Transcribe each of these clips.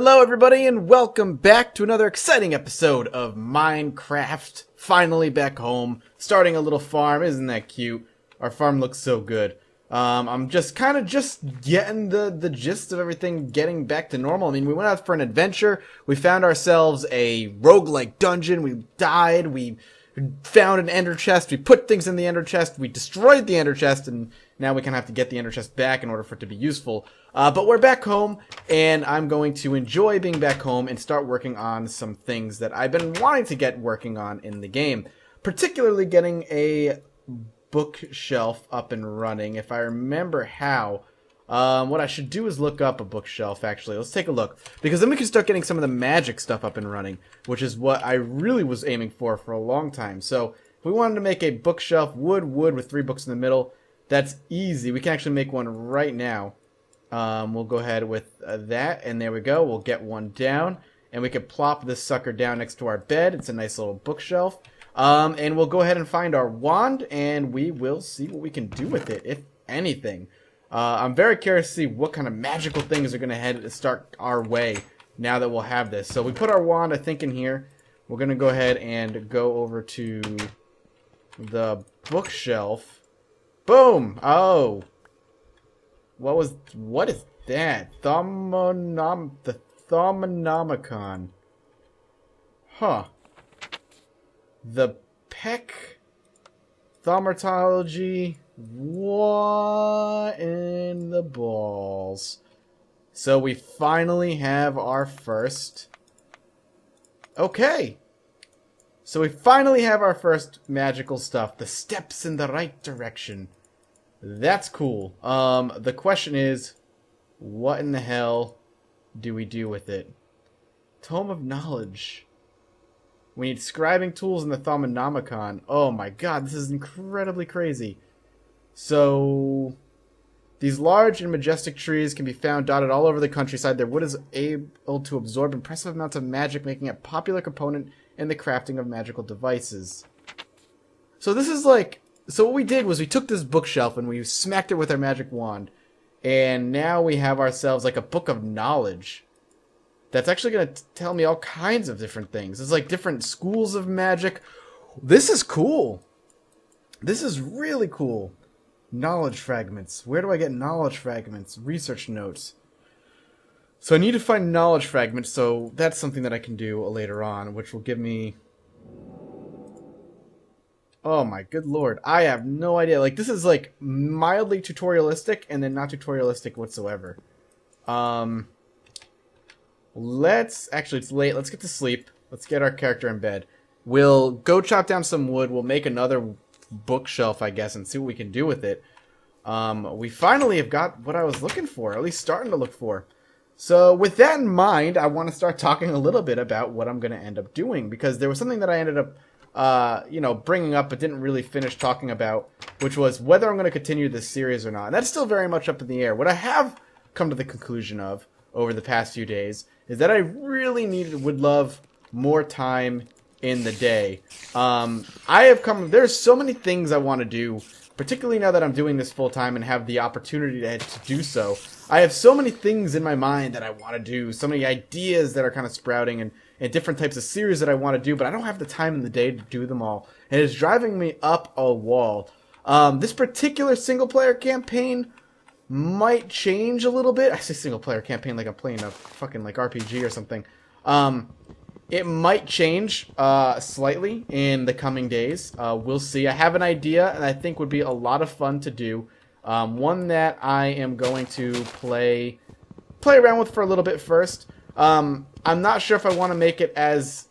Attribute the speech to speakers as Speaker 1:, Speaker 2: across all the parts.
Speaker 1: Hello, everybody, and welcome back to another exciting episode of Minecraft. Finally back home, starting a little farm. Isn't that cute? Our farm looks so good. Um, I'm just kind of just getting the, the gist of everything getting back to normal. I mean, we went out for an adventure. We found ourselves a roguelike dungeon. We died. We found an ender chest. We put things in the ender chest. We destroyed the ender chest, and now we kind of have to get the ender chest back in order for it to be useful. Uh, but we're back home, and I'm going to enjoy being back home and start working on some things that I've been wanting to get working on in the game. Particularly getting a bookshelf up and running. If I remember how, um, what I should do is look up a bookshelf, actually. Let's take a look. Because then we can start getting some of the magic stuff up and running, which is what I really was aiming for for a long time. So, if we wanted to make a bookshelf, wood, wood, with three books in the middle, that's easy. We can actually make one right now. Um, we'll go ahead with uh, that, and there we go. We'll get one down, and we can plop this sucker down next to our bed. It's a nice little bookshelf. Um, and we'll go ahead and find our wand, and we will see what we can do with it, if anything. Uh, I'm very curious to see what kind of magical things are going to head start our way now that we'll have this. So we put our wand, I think, in here. We're going to go ahead and go over to the bookshelf. Boom! Oh, what was what is that? Thaumonom the Thaumonomicon. Huh. The Peck Thaumatology what in the balls? So we finally have our first Okay. So we finally have our first magical stuff. The steps in the right direction. That's cool. Um, the question is, what in the hell do we do with it? Tome of Knowledge. We need scribing tools in the Thaumonomicon. Oh my god, this is incredibly crazy. So, these large and majestic trees can be found dotted all over the countryside. Their wood is able to absorb impressive amounts of magic, making it a popular component in the crafting of magical devices. So this is like so what we did was we took this bookshelf and we smacked it with our magic wand, and now we have ourselves like a book of knowledge. That's actually going to tell me all kinds of different things. It's like different schools of magic. This is cool. This is really cool. Knowledge fragments. Where do I get knowledge fragments? Research notes. So I need to find knowledge fragments, so that's something that I can do later on, which will give me Oh my good lord. I have no idea. Like this is like mildly tutorialistic and then not tutorialistic whatsoever. Um let's actually it's late. Let's get to sleep. Let's get our character in bed. We'll go chop down some wood. We'll make another bookshelf, I guess, and see what we can do with it. Um, we finally have got what I was looking for, at least starting to look for. So, with that in mind, I want to start talking a little bit about what I'm going to end up doing because there was something that I ended up uh, you know, bringing up but didn't really finish talking about, which was whether I'm going to continue this series or not. And that's still very much up in the air. What I have come to the conclusion of over the past few days is that I really needed, would love more time in the day. Um, I have come, there's so many things I want to do, particularly now that I'm doing this full time and have the opportunity to, to do so. I have so many things in my mind that I want to do, so many ideas that are kind of sprouting and and different types of series that I want to do, but I don't have the time in the day to do them all. And it's driving me up a wall. Um, this particular single player campaign might change a little bit. I say single player campaign like I'm playing a fucking like RPG or something. Um, it might change uh, slightly in the coming days. Uh, we'll see. I have an idea, and I think would be a lot of fun to do. Um, one that I am going to play play around with for a little bit first. Um, I'm not sure if I want to make it as.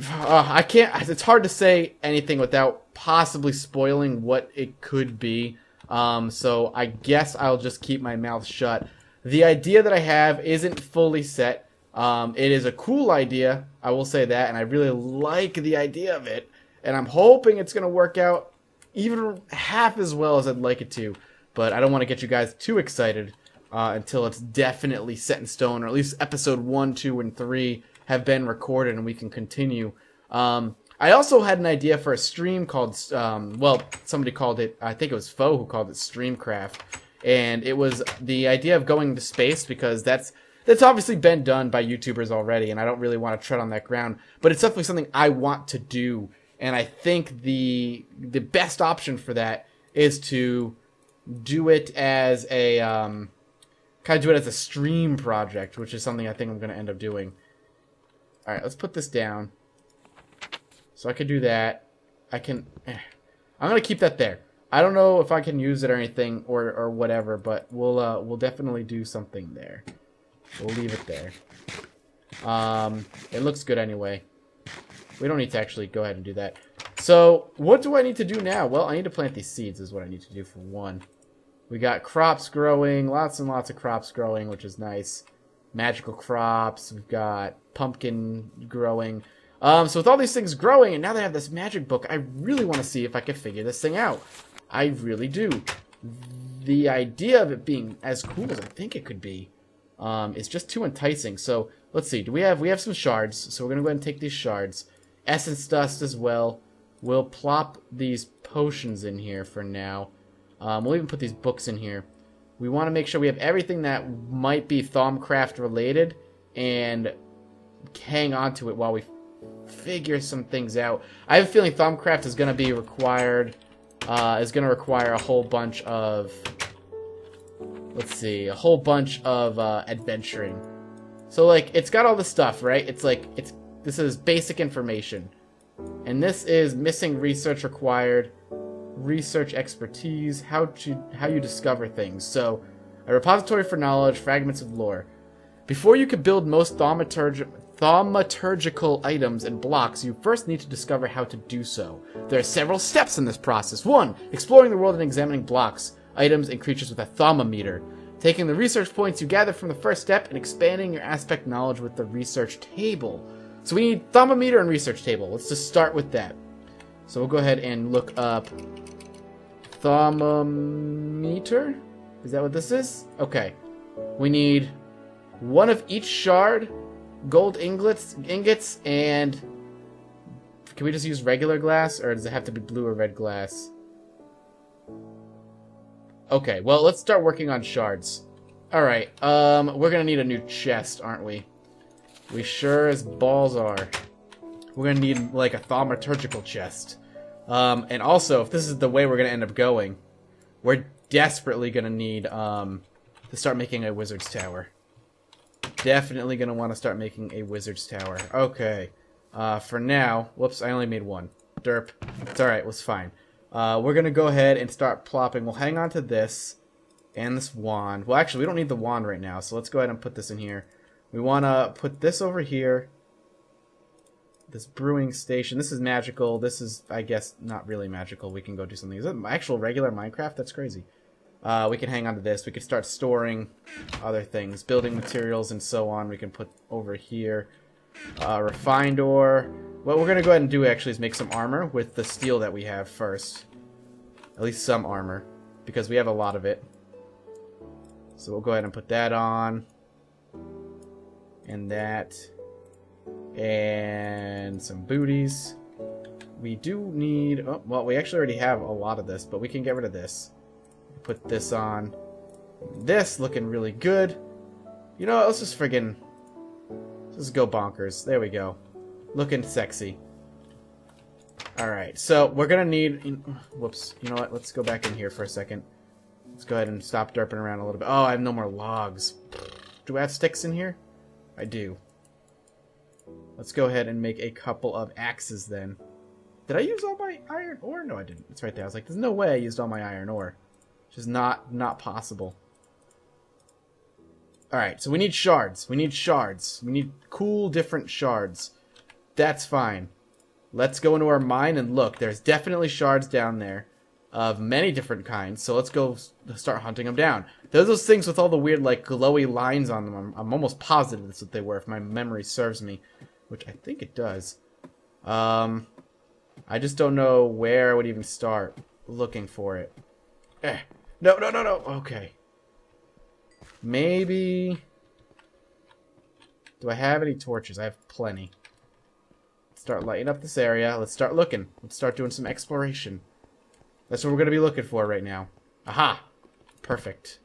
Speaker 1: Uh, I can't. It's hard to say anything without possibly spoiling what it could be. Um, so I guess I'll just keep my mouth shut. The idea that I have isn't fully set. Um, it is a cool idea, I will say that, and I really like the idea of it. And I'm hoping it's going to work out even half as well as I'd like it to. But I don't want to get you guys too excited uh, until it's definitely set in stone, or at least episode one, two, and three have been recorded, and we can continue. Um, I also had an idea for a stream called, um, well, somebody called it, I think it was Foe who called it Streamcraft, and it was the idea of going to space because that's that's obviously been done by YouTubers already, and I don't really want to tread on that ground. But it's definitely something I want to do, and I think the the best option for that is to do it as a um, kind of do it as a stream project, which is something I think I'm going to end up doing. All right, let's put this down. So I could do that. I can. Eh. I'm gonna keep that there. I don't know if I can use it or anything or or whatever, but we'll uh, we'll definitely do something there. We'll leave it there. Um, it looks good anyway. We don't need to actually go ahead and do that. So, what do I need to do now? Well, I need to plant these seeds is what I need to do for one. We got crops growing, lots and lots of crops growing, which is nice. Magical crops, we've got pumpkin growing. Um, so with all these things growing, and now I have this magic book, I really want to see if I can figure this thing out. I really do. The idea of it being as cool as I think it could be um, is just too enticing. So let's see. Do we have we have some shards? So we're gonna go ahead and take these shards, essence dust as well. We'll plop these potions in here for now. Um, we'll even put these books in here. We want to make sure we have everything that might be Thaumcraft related and hang on to it while we figure some things out. I have a feeling Thaumcraft is going to be required, uh, is going to require a whole bunch of, let's see, a whole bunch of uh, adventuring. So, like, it's got all the stuff, right? It's like, it's this is basic information. And this is missing research required, research expertise, how to how you discover things. So, a repository for knowledge, fragments of lore. Before you could build most thaumaturg thaumaturgical items and blocks, you first need to discover how to do so. There are several steps in this process. 1. Exploring the world and examining blocks, items, and creatures with a thaumometer. Taking the research points you gather from the first step and expanding your aspect knowledge with the research table. So we need thaumometer and research table. Let's just start with that. So we'll go ahead and look up thaumometer. Is that what this is? Okay. We need one of each shard gold ingots, ingots, and can we just use regular glass, or does it have to be blue or red glass? Okay, well, let's start working on shards. Alright, um, we're gonna need a new chest, aren't we? We sure as balls are. We're gonna need, like, a thaumaturgical chest. Um, and also, if this is the way we're gonna end up going, we're desperately gonna need, um, to start making a wizard's tower definitely to want to start making a wizard's tower. Okay. Uh, for now, whoops, I only made one. Derp. It's alright, it was fine. Uh, we're to go ahead and start plopping. We'll hang on to this and this wand. Well, actually, we don't need the wand right now, so let's go ahead and put this in here. We want to put this over here. This brewing station. This is magical. This is, I guess, not really magical. We can go do something. Is it actual regular Minecraft? That's crazy. Uh, we can hang on to this. We can start storing other things, building materials and so on. We can put over here. Uh, refined ore. What we're going to go ahead and do actually is make some armor with the steel that we have first. At least some armor, because we have a lot of it. So we'll go ahead and put that on. And that. And some booties. We do need... Oh, well, we actually already have a lot of this, but we can get rid of this put this on. This looking really good. You know what, let's just friggin' just go bonkers. There we go. Looking sexy. Alright, so we're gonna need... Whoops. You know what? Let's go back in here for a second. Let's go ahead and stop derping around a little bit. Oh, I have no more logs. Do I have sticks in here? I do. Let's go ahead and make a couple of axes then. Did I use all my iron ore? No, I didn't. It's right there. I was like, there's no way I used all my iron ore. Just not not possible. Alright, so we need shards. We need shards. We need cool different shards. That's fine. Let's go into our mine and look. There's definitely shards down there of many different kinds. So let's go start hunting them down. Those are those things with all the weird like glowy lines on them. I'm, I'm almost positive that's what they were if my memory serves me, which I think it does. Um, I just don't know where I would even start looking for it. Eh. No, no, no, no. Okay. Maybe... Do I have any torches? I have plenty. Let's start lighting up this area. Let's start looking. Let's start doing some exploration. That's what we're going to be looking for right now. Aha! Perfect.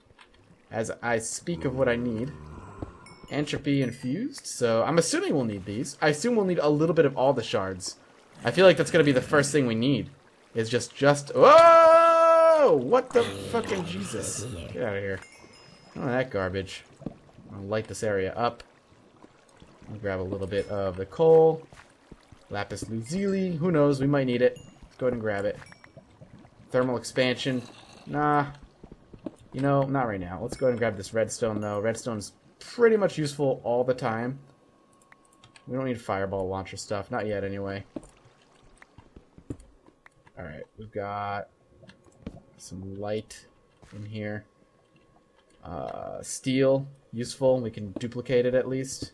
Speaker 1: As I speak of what I need. entropy infused, so I'm assuming we'll need these. I assume we'll need a little bit of all the shards. I feel like that's gonna be the first thing we need. Is just just whoa! What the fucking Jesus? Get out of here! Oh, that garbage. I'll light this area up. I'll grab a little bit of the coal. Lapis lazuli. Who knows? We might need it. Let's go ahead and grab it. Thermal expansion. Nah. You know, not right now. Let's go ahead and grab this redstone, though. Redstone's pretty much useful all the time. We don't need fireball launcher stuff. Not yet, anyway. Alright, we've got some light in here. Uh, steel, useful. We can duplicate it at least,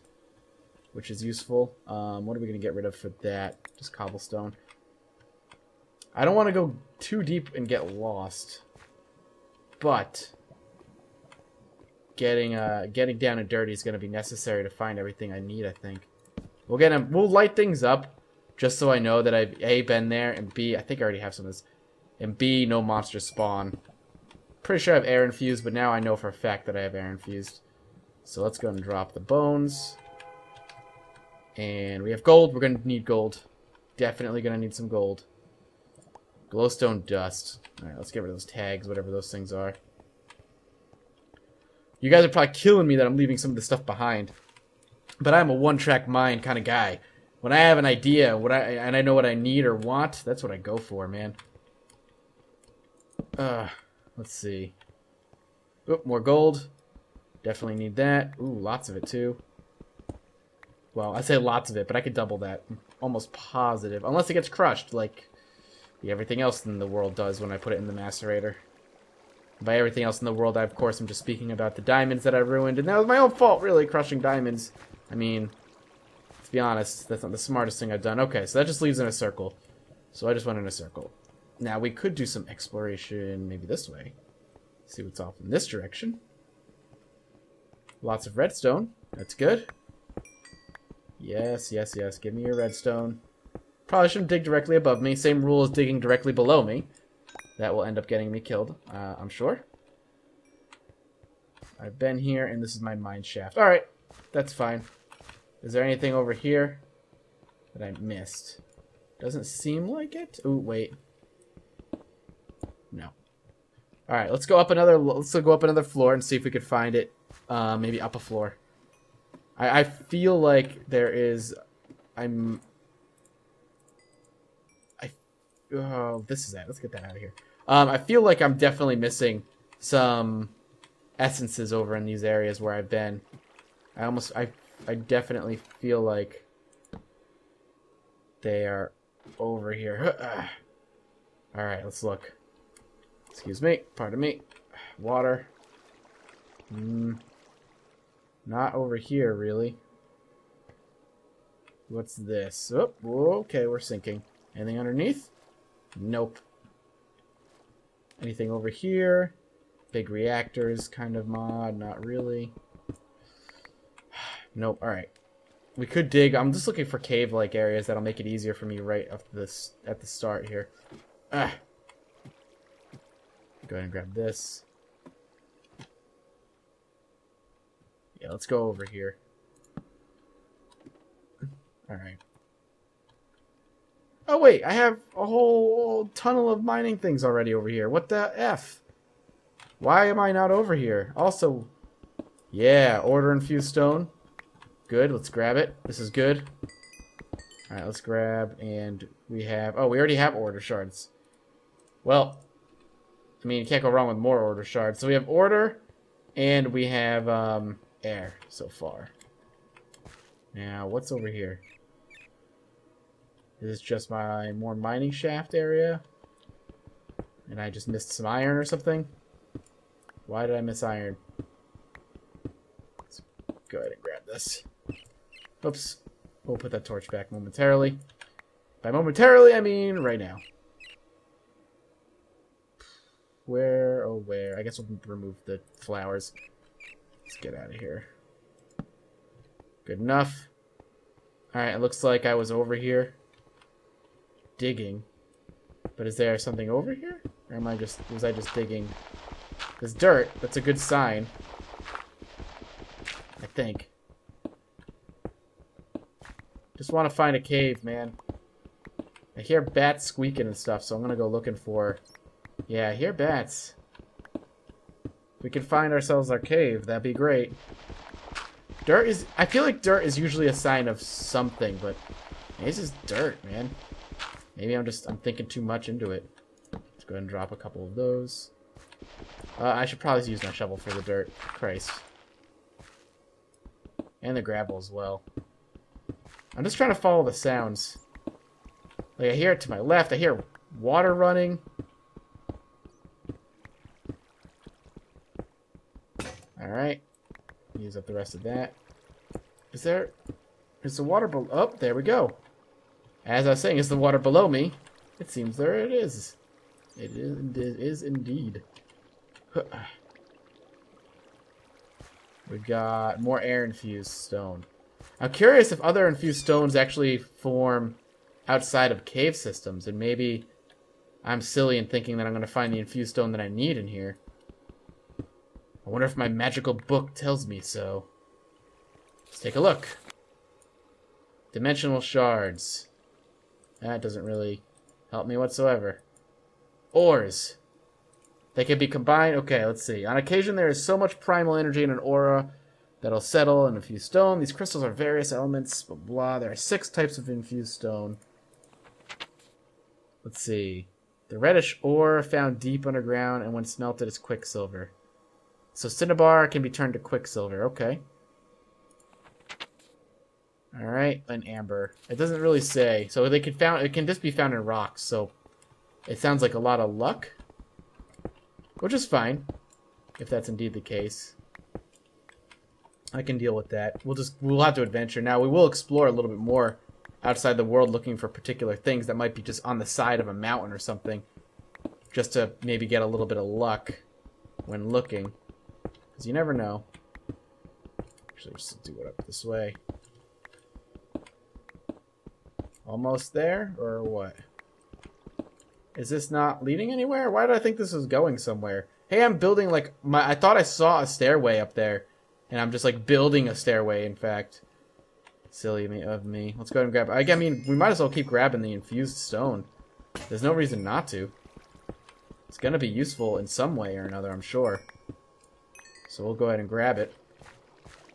Speaker 1: which is useful. Um, what are we going to get rid of for that? Just cobblestone. I don't want to go too deep and get lost, but getting uh, getting down and dirty is going to be necessary to find everything I need. I think we'll get him. We'll light things up just so I know that I've A, been there, and B, I think I already have some of this, and B, no monsters spawn. Pretty sure I have air infused, but now I know for a fact that I have air infused. So let's go and drop the bones. And we have gold. We're going to need gold. Definitely going to need some gold. Glowstone dust. Alright, let's get rid of those tags, whatever those things are. You guys are probably killing me that I'm leaving some of this stuff behind. But I'm a one-track mind kind of guy. When I have an idea, what I and I know what I need or want, that's what I go for, man. Uh, let's see. Oop, more gold. Definitely need that. Ooh, lots of it too. Well, I say lots of it, but I could double that. Almost positive. Unless it gets crushed, like everything else in the world does when I put it in the macerator. By everything else in the world, I, of course, I'm just speaking about the diamonds that I ruined, and that was my own fault, really, crushing diamonds. I mean, to be honest, that's not the smartest thing I've done. Okay, so that just leaves in a circle. So I just went in a circle. Now, we could do some exploration maybe this way. See what's off in this direction. Lots of redstone. That's good. Yes, yes, yes. Give me your redstone. Probably shouldn't dig directly above me. Same rule as digging directly below me. That will end up getting me killed, uh, I'm sure. I've been here, and this is my mine shaft. Alright, that's fine. Is there anything over here that I missed? Doesn't seem like it. Oh, wait. No. All right, let's go up another. Let's go up another floor and see if we could find it. Uh, maybe up a floor. I, I feel like there is. I'm. I. Oh, this is it. Let's get that out of here. Um, I feel like I'm definitely missing some essences over in these areas where I've been. I almost. I I definitely feel like they are over here. Alright, let's look. Excuse me. Pardon me. Water. Mm, not over here, really. What's this? Oh, okay, we're sinking. Anything underneath? Nope. Anything over here? Big reactors kind of mod, not really. Nope. All right. We could dig. I'm just looking for cave-like areas that'll make it easier for me right up this at the start here. Ah. Go ahead and grab this. Yeah, let's go over here. Alright. Oh wait, I have a whole tunnel of mining things already over here. What the F? Why am I not over here? Also, yeah, order infused stone. Good, let's grab it. This is good. Alright, let's grab, and we have... Oh, we already have order shards. Well, I mean, you can't go wrong with more order shards. So we have order, and we have um, air so far. Now, what's over here? Is this just my more mining shaft area? And I just missed some iron or something? Why did I miss iron? Let's go ahead and grab this. Oops. We'll put that torch back momentarily. By momentarily, I mean right now. Where, oh where? I guess we'll remove the flowers. Let's get out of here. Good enough. Alright, it looks like I was over here digging. But is there something over here? Or am I just, was I just digging? There's dirt. That's a good sign. I think. Just want to find a cave, man. I hear bats squeaking and stuff, so I'm gonna go looking for... Yeah, I hear bats. If we can find ourselves our cave, that'd be great. Dirt is... I feel like dirt is usually a sign of something, but... This is dirt, man. Maybe I'm just... I'm thinking too much into it. Let's go ahead and drop a couple of those. Uh, I should probably use my shovel for the dirt. Christ. And the gravel as well. I'm just trying to follow the sounds. Like, I hear it to my left. I hear water running. Alright. Use up the rest of that. Is there... Is the water below... Oh, there we go. As I was saying, is the water below me? It seems there it is. It is, it is indeed. We got more air infused stone. I'm curious if other infused stones actually form outside of cave systems, and maybe I'm silly in thinking that I'm going to find the infused stone that I need in here. I wonder if my magical book tells me so. Let's take a look. Dimensional shards. That doesn't really help me whatsoever. Ores. They can be combined. Okay, let's see. On occasion, there is so much primal energy in an aura that'll settle in a fused stone. These crystals are various elements, blah, blah. There are six types of infused stone. Let's see. The reddish ore found deep underground and when smelted is quicksilver. So cinnabar can be turned to quicksilver. Okay. Alright, an amber. It doesn't really say. So they can found it can just be found in rocks, so it sounds like a lot of luck. Which is fine, if that's indeed the case. I can deal with that. We'll just we'll have to adventure. Now we will explore a little bit more outside the world looking for particular things that might be just on the side of a mountain or something. Just to maybe get a little bit of luck when looking. Because you never know. Actually, just do it up this way. Almost there, or what? Is this not leading anywhere? Why did I think this was going somewhere? Hey, I'm building like my. I thought I saw a stairway up there, and I'm just like building a stairway. In fact, silly of me. Let's go ahead and grab. I mean, we might as well keep grabbing the infused stone. There's no reason not to. It's gonna be useful in some way or another, I'm sure. So we'll go ahead and grab it.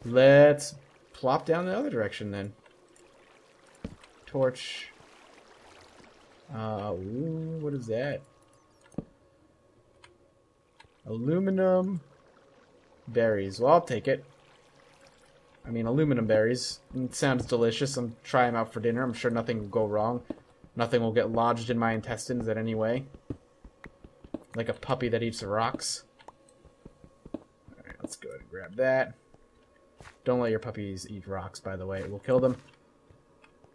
Speaker 1: Let's plop down the other direction then. Torch. Uh, ooh, what is that? Aluminum berries. Well, I'll take it. I mean, aluminum berries. It sounds delicious. I'm trying them out for dinner. I'm sure nothing will go wrong. Nothing will get lodged in my intestines in any way. Like a puppy that eats rocks. Alright, let's go ahead and grab that. Don't let your puppies eat rocks, by the way. It will kill them.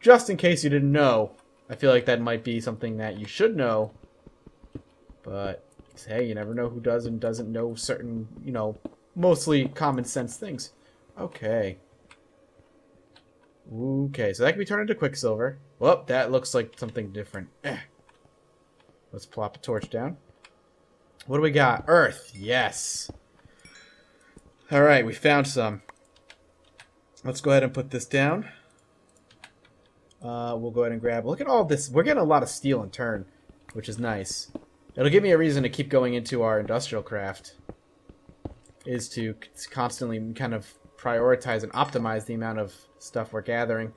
Speaker 1: Just in case you didn't know. I feel like that might be something that you should know. But, hey, you never know who does and doesn't know certain, you know, mostly common sense things. Okay. Okay, so that can be turned into Quicksilver. Well, that looks like something different. Eh. Let's plop a torch down. What do we got? Earth. Yes. Alright, we found some. Let's go ahead and put this down. Uh, we'll go ahead and grab. Look at all this. We're getting a lot of steel in turn, which is nice. It'll give me a reason to keep going into our industrial craft. Is to constantly kind of prioritize and optimize the amount of stuff we're gathering.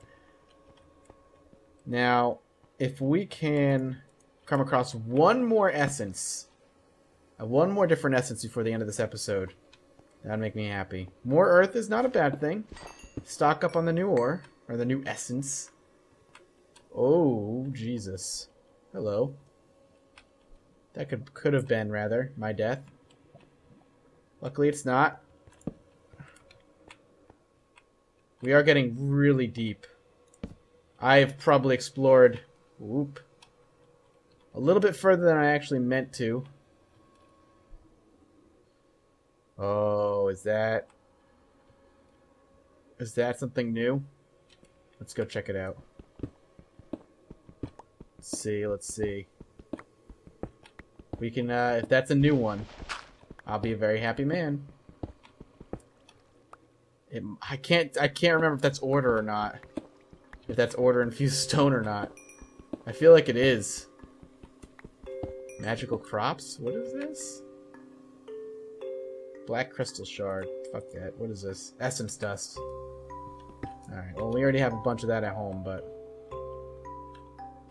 Speaker 1: Now, if we can come across one more essence, uh, one more different essence before the end of this episode, that'd make me happy. More earth is not a bad thing. Stock up on the new ore, or the new essence. Oh, Jesus. Hello. That could could have been, rather, my death. Luckily, it's not. We are getting really deep. I've probably explored... Whoop. A little bit further than I actually meant to. Oh, is that... Is that something new? Let's go check it out. Let's see, let's see. We can, uh, if that's a new one, I'll be a very happy man. It, I can't, I can't remember if that's order or not. if that's order infused stone or not. I feel like it is. Magical crops? What is this? Black crystal shard. Fuck that. What is this? Essence dust. Alright, well we already have a bunch of that at home, but...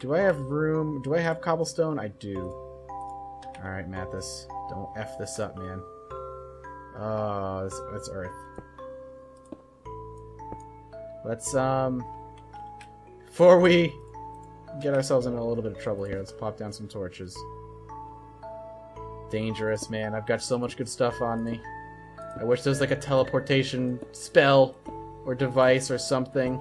Speaker 1: Do I have room? Do I have cobblestone? I do. Alright, Mathas. Don't F this up, man. Oh, that's, that's earth. Let's, um... Before we get ourselves in a little bit of trouble here, let's pop down some torches. Dangerous, man. I've got so much good stuff on me. I wish there was like a teleportation spell or device or something.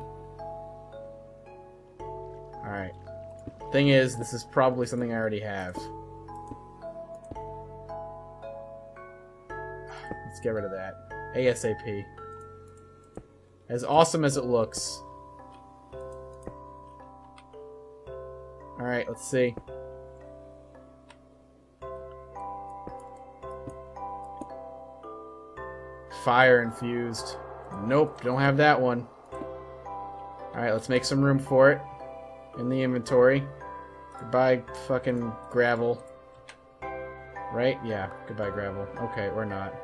Speaker 1: Thing is, this is probably something I already have. Let's get rid of that. ASAP. As awesome as it looks. Alright, let's see. Fire infused. Nope, don't have that one. Alright, let's make some room for it in the inventory. Goodbye, fucking gravel. Right? Yeah, goodbye, gravel. Okay, or not.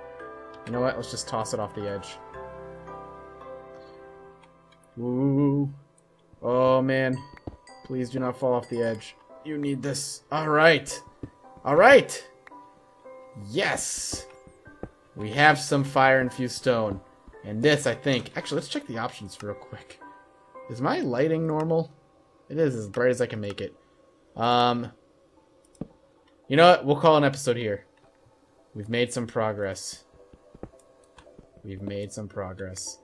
Speaker 1: You know what? Let's just toss it off the edge. Ooh. Oh, man. Please do not fall off the edge. You need this. Alright. Alright! Yes! We have some fire-infused stone. And this, I think... Actually, let's check the options real quick. Is my lighting normal? It is as bright as I can make it. Um... You know what? We'll call an episode here. We've made some progress. We've made some progress.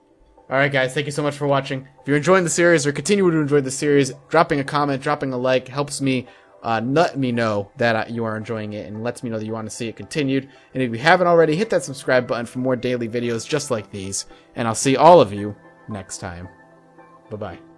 Speaker 1: Alright guys, thank you so much for watching. If you're enjoying the series or continue to enjoy the series, dropping a comment, dropping a like helps me uh, let me know that you are enjoying it and lets me know that you want to see it continued. And if you haven't already, hit that subscribe button for more daily videos just like these. And I'll see all of you next time. Bye-bye.